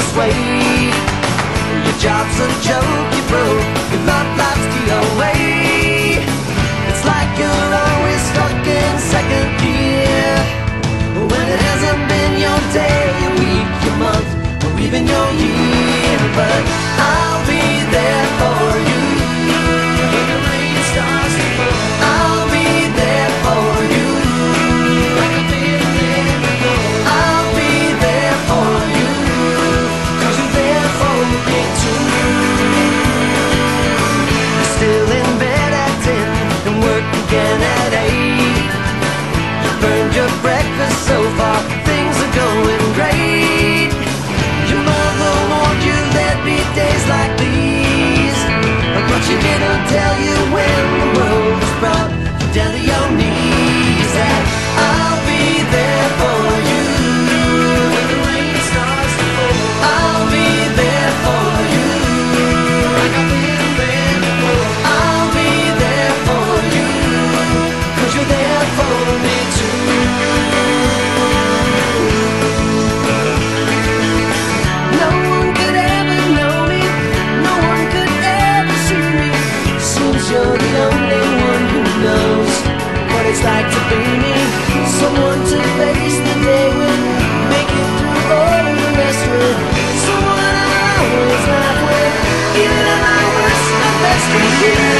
this way. Your job's a joke, you broke. broken at eight. you burned your breakfast so far. to be me. Someone to face the day with. Make it through all the with. Someone I always with. Even my worst, best